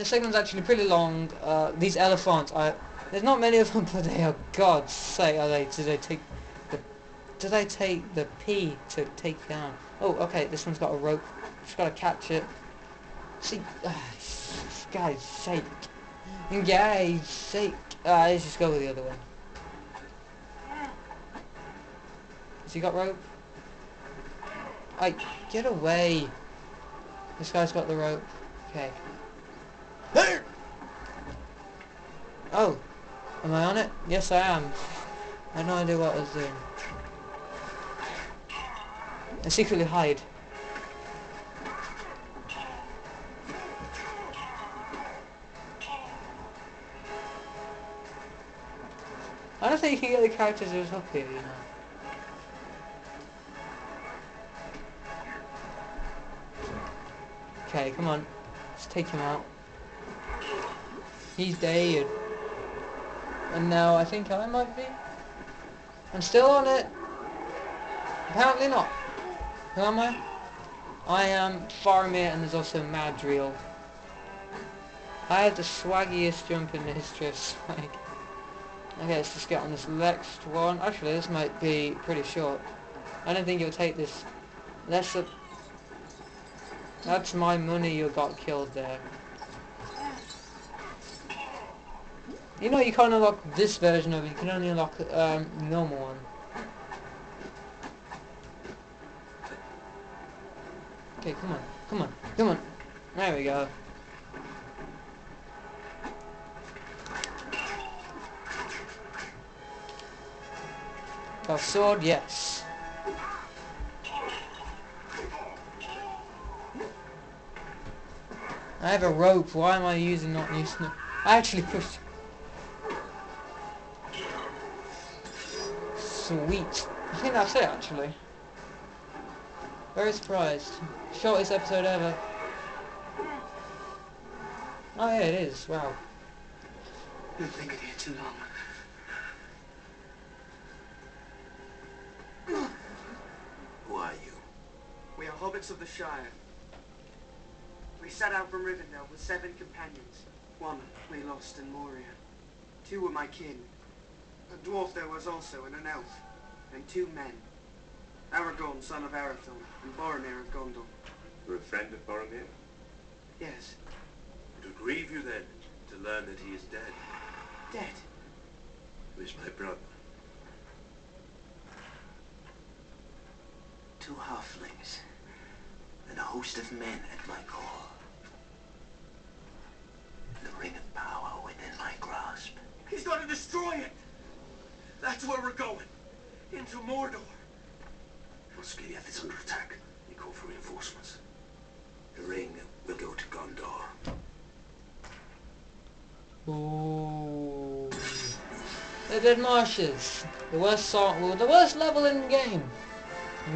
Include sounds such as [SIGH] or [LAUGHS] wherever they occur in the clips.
the segment's actually pretty long. Uh, these elephants, I, there's not many of them, [LAUGHS] but they are God's sake. Are they? Do they take the? Do they take the P to take down? Oh, okay. This one's got a rope. Just gotta catch it. See, uh, [SIGHS] guy's sake. Guy's sake. Uh, let's just go with the other one. Has he got rope? I, get away. This guy's got the rope. Okay. Oh, am I on it? Yes, I am. I had no idea what I was doing. I secretly hide. I don't think you can get the characters who's up here, you know. Okay, come on. Let's take him out. He's dead. And now I think I might be. I'm still on it. Apparently not. Who am I? I am Faramir and there's also Madril. I have the swaggiest jump in the history of [LAUGHS] swag. Okay, let's just get on this next one. Actually, this might be pretty short. I don't think you'll take this. That's. That's my money you got killed there. You know you can't unlock this version of it, you can only unlock um, normal one. Okay, come on, come on, come on. There we go. Sword, yes. I have a rope, why am I using not using it? I actually pushed Sweet. I think that's it actually. Very surprised. Shortest episode ever. Oh yeah, it is. Wow. You've lingered here too long. Who are you? We are hobbits of the Shire. We set out from Rivendell with seven companions. One we lost in Moria. Two were my kin. A dwarf there was also, and an elf. And two men. Aragorn, son of Arathorn, and Boromir of Gondor. You're a friend of Boromir? Yes. It would grieve you then to learn that he is dead. Dead? Who is my brother? Two halflings and a host of men at my call. The ring of power within my grasp. He's gonna destroy it! That's where we're going. Into Mordor. Osgiliath is under attack. They call for reinforcements. The ring will go to Gondor. Ooh. The Dead Marshes. The worst song, well, the worst level in the game.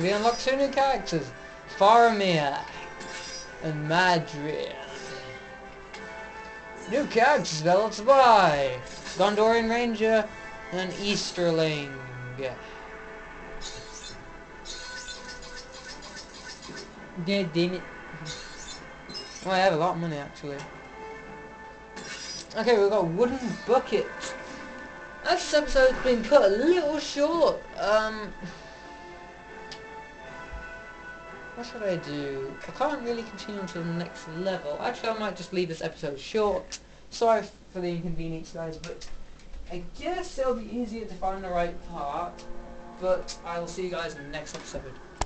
We unlock two new characters. Faramir and Madril. New characters developed by Gondorian Ranger and Easterling. Yeah, damn it. Oh, I have a lot of money actually. Okay, we've got a wooden bucket. This episode's been cut a little short. Um, what should I do? I can't really continue on to the next level. Actually, I might just leave this episode short. Sorry for the inconvenience, guys, but I guess it'll be easier to find the right part. But I will see you guys in the next episode.